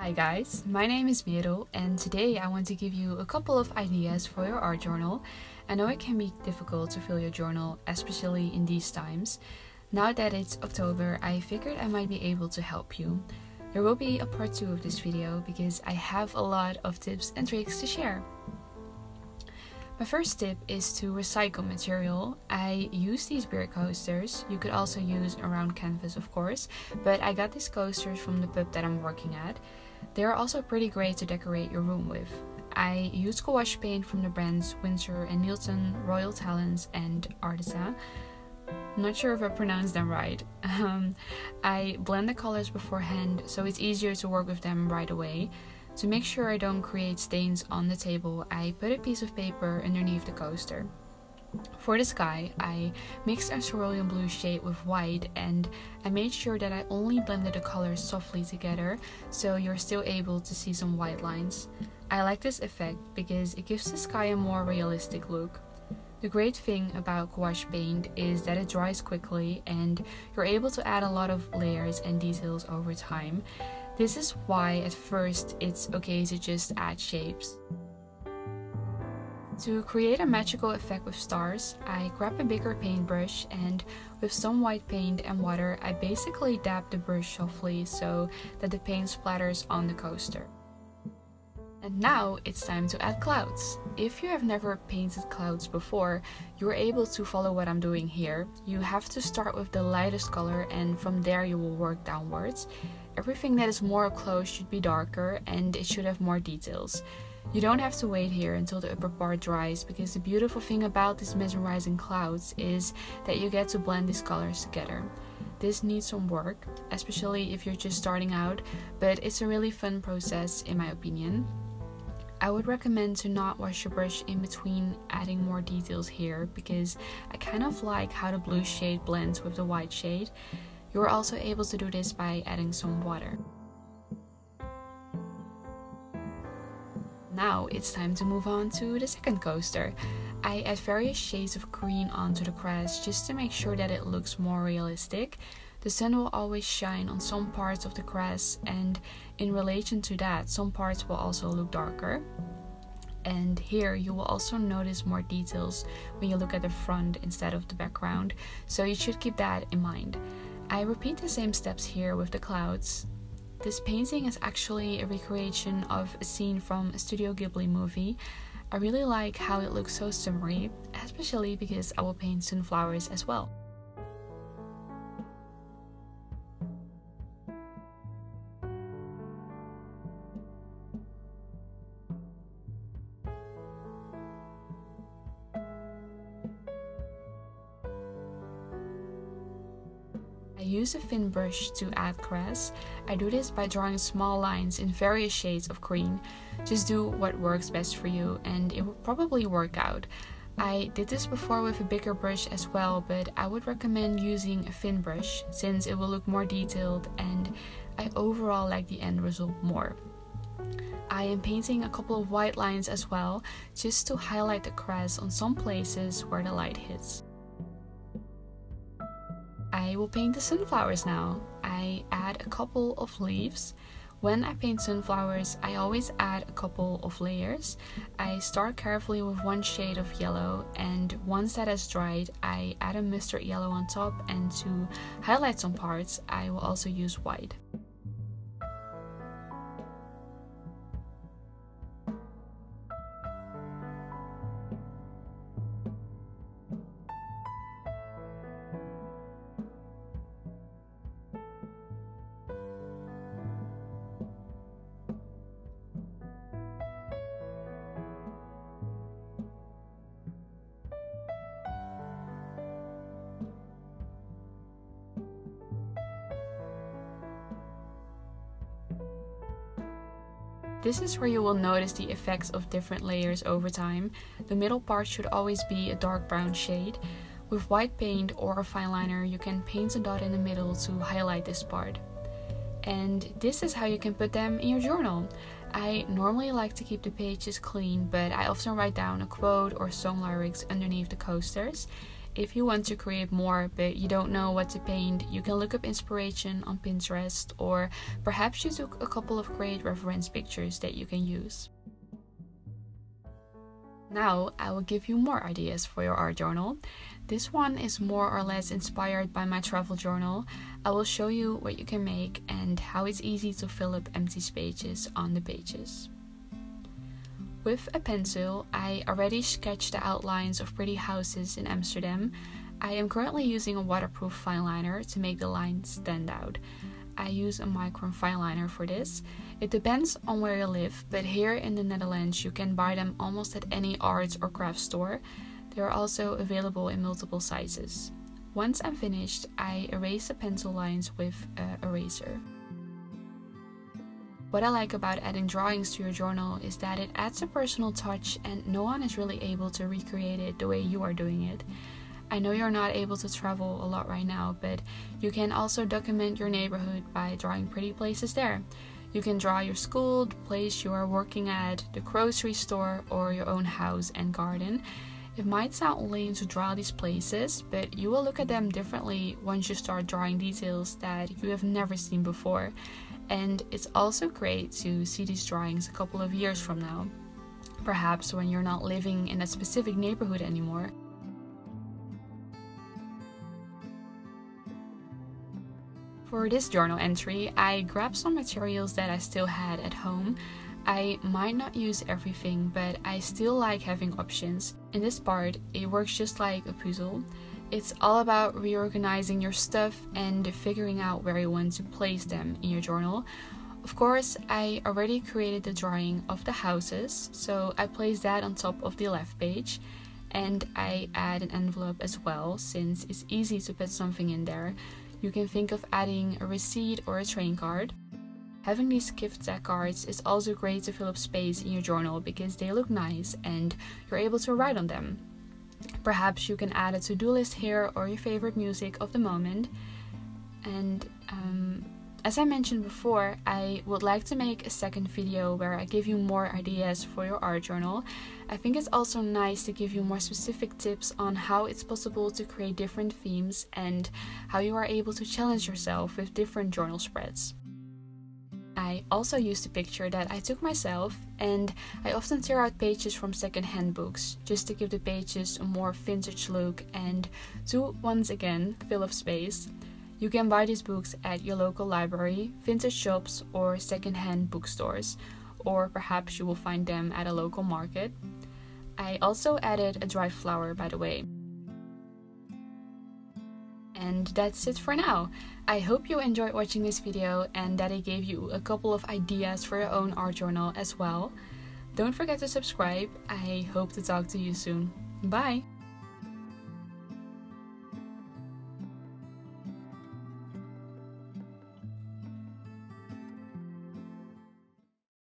Hi guys, my name is Merel and today I want to give you a couple of ideas for your art journal. I know it can be difficult to fill your journal, especially in these times. Now that it's October, I figured I might be able to help you. There will be a part 2 of this video because I have a lot of tips and tricks to share. My first tip is to recycle material. I use these beer coasters. You could also use a round canvas of course, but I got these coasters from the pub that I'm working at. They are also pretty great to decorate your room with. I use gouache paint from the brands Winsor and Newton, Royal Talens and Arteza. Not sure if I pronounced them right. Um, I blend the colors beforehand so it's easier to work with them right away. To make sure I don't create stains on the table, I put a piece of paper underneath the coaster. For the sky, I mixed a cerulean blue shade with white and I made sure that I only blended the colors softly together so you're still able to see some white lines. I like this effect because it gives the sky a more realistic look. The great thing about gouache paint is that it dries quickly and you're able to add a lot of layers and details over time. This is why at first it's okay to just add shapes. To create a magical effect with stars, I grab a bigger paintbrush and with some white paint and water, I basically dab the brush softly so that the paint splatters on the coaster. And now it's time to add clouds. If you have never painted clouds before, you're able to follow what I'm doing here. You have to start with the lightest color and from there you will work downwards. Everything that is more close should be darker and it should have more details. You don't have to wait here until the upper part dries because the beautiful thing about these mesmerizing clouds is that you get to blend these colors together. This needs some work, especially if you're just starting out, but it's a really fun process in my opinion. I would recommend to not wash your brush in between adding more details here because I kind of like how the blue shade blends with the white shade. You're also able to do this by adding some water. Now it's time to move on to the second coaster. I add various shades of green onto the crest just to make sure that it looks more realistic. The sun will always shine on some parts of the crest and in relation to that some parts will also look darker. And here you will also notice more details when you look at the front instead of the background, so you should keep that in mind. I repeat the same steps here with the clouds. This painting is actually a recreation of a scene from a Studio Ghibli movie. I really like how it looks so summery, especially because I will paint sunflowers as well. Use a thin brush to add crest. I do this by drawing small lines in various shades of green. Just do what works best for you and it will probably work out. I did this before with a bigger brush as well, but I would recommend using a thin brush since it will look more detailed and I overall like the end result more. I am painting a couple of white lines as well, just to highlight the crest on some places where the light hits. I will paint the sunflowers now. I add a couple of leaves. When I paint sunflowers, I always add a couple of layers. I start carefully with one shade of yellow and once that has dried, I add a mustard yellow on top and to highlight some parts, I will also use white. This is where you will notice the effects of different layers over time. The middle part should always be a dark brown shade. With white paint or a fine liner, you can paint a dot in the middle to highlight this part. And this is how you can put them in your journal. I normally like to keep the pages clean, but I often write down a quote or song lyrics underneath the coasters. If you want to create more but you don't know what to paint, you can look up inspiration on Pinterest or perhaps you took a couple of great reference pictures that you can use. Now I will give you more ideas for your art journal. This one is more or less inspired by my travel journal. I will show you what you can make and how it's easy to fill up empty spaces on the pages. With a pencil, I already sketched the outlines of pretty houses in Amsterdam. I am currently using a waterproof fine liner to make the lines stand out. I use a micron fine liner for this. It depends on where you live, but here in the Netherlands you can buy them almost at any arts or craft store. They are also available in multiple sizes. Once I'm finished, I erase the pencil lines with an eraser. What I like about adding drawings to your journal is that it adds a personal touch and no one is really able to recreate it the way you are doing it. I know you're not able to travel a lot right now, but you can also document your neighborhood by drawing pretty places there. You can draw your school, the place you are working at, the grocery store, or your own house and garden. It might sound lame to draw these places, but you will look at them differently once you start drawing details that you have never seen before. And it's also great to see these drawings a couple of years from now. Perhaps when you're not living in a specific neighborhood anymore. For this journal entry, I grabbed some materials that I still had at home I might not use everything, but I still like having options. In this part, it works just like a puzzle. It's all about reorganizing your stuff and figuring out where you want to place them in your journal. Of course, I already created the drawing of the houses, so I placed that on top of the left page. And I add an envelope as well, since it's easy to put something in there. You can think of adding a receipt or a train card. Having these gift set cards is also great to fill up space in your journal because they look nice and you're able to write on them. Perhaps you can add a to do list here or your favorite music of the moment. And um, as I mentioned before, I would like to make a second video where I give you more ideas for your art journal. I think it's also nice to give you more specific tips on how it's possible to create different themes and how you are able to challenge yourself with different journal spreads. I also used a picture that I took myself, and I often tear out pages from second-hand books just to give the pages a more vintage look and to once again fill up space. You can buy these books at your local library, vintage shops, or second-hand bookstores, or perhaps you will find them at a local market. I also added a dried flower, by the way. And that's it for now. I hope you enjoyed watching this video and that it gave you a couple of ideas for your own art journal as well. Don't forget to subscribe. I hope to talk to you soon. Bye!